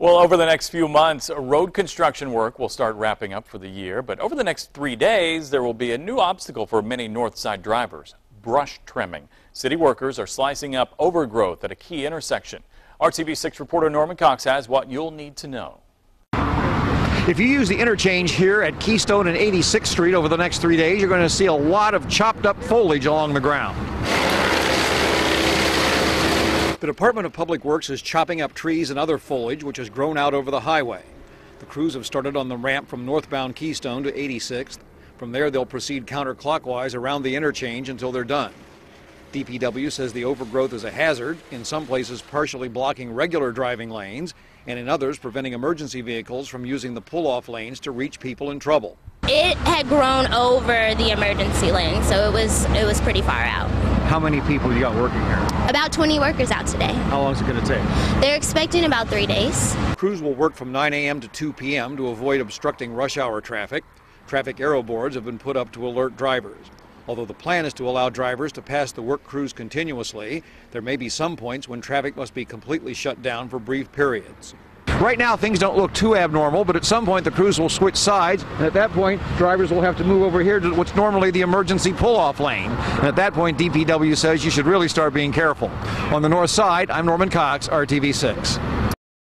Well, over the next few months, road construction work will start wrapping up for the year. But over the next three days, there will be a new obstacle for many north side drivers brush trimming. City workers are slicing up overgrowth at a key intersection. RTV6 reporter Norman Cox has what you'll need to know. If you use the interchange here at Keystone and 86th Street over the next three days, you're going to see a lot of chopped up foliage along the ground. The Department of Public Works is chopping up trees and other foliage which has grown out over the highway. The crews have started on the ramp from northbound Keystone to 86th. From there, they'll proceed counterclockwise around the interchange until they're done. DPW says the overgrowth is a hazard, in some places partially blocking regular driving lanes, and in others preventing emergency vehicles from using the pull-off lanes to reach people in trouble. It had grown over the emergency lane, so it was it was pretty far out. How many people you got working here? About 20 workers out today. How long is it going to take? They're expecting about three days. Crews will work from 9 a.m. to 2 p.m. to avoid obstructing rush hour traffic. Traffic arrow boards have been put up to alert drivers. Although the plan is to allow drivers to pass the work crews continuously, there may be some points when traffic must be completely shut down for brief periods. Right now, things don't look too abnormal, but at some point the crews will switch sides, and at that point, drivers will have to move over here to what's normally the emergency pull-off lane. And at that point, DPW says you should really start being careful. On the north side, I'm Norman Cox, RTV6.